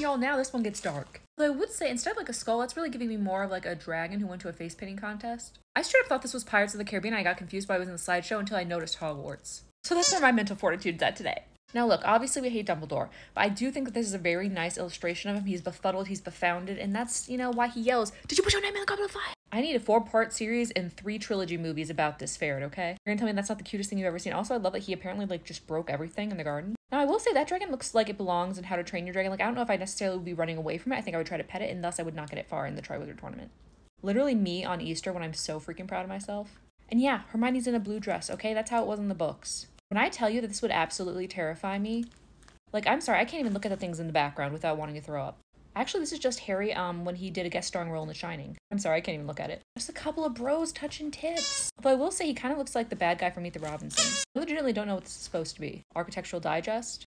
y'all now, this one gets dark. Though I would say, instead of like a skull, it's really giving me more of like a dragon who went to a face painting contest. I straight up thought this was Pirates of the Caribbean. I got confused while I was in the slideshow until I noticed Hogwarts. So that's where my mental fortitude's at today. Now look, obviously we hate Dumbledore, but I do think that this is a very nice illustration of him. He's befuddled, he's befounded, and that's, you know, why he yells, Did you put your name in the goblet of fire? I need a four-part series and three trilogy movies about this ferret, okay? You're gonna tell me that's not the cutest thing you've ever seen. Also, I love that he apparently, like, just broke everything in the garden. Now, I will say that dragon looks like it belongs in How to Train Your Dragon. Like, I don't know if I necessarily would be running away from it. I think I would try to pet it, and thus I would not get it far in the Triwizard Tournament. Literally me on Easter when I'm so freaking proud of myself. And yeah, Hermione's in a blue dress, okay? That's how it was in the books. When I tell you that this would absolutely terrify me, like, I'm sorry, I can't even look at the things in the background without wanting to throw up. Actually, this is just Harry um when he did a guest starring role in The Shining. I'm sorry, I can't even look at it. Just a couple of bros touching tips. Although I will say he kind of looks like the bad guy from Meet the Robinsons. I legitimately don't know what this is supposed to be. Architectural Digest?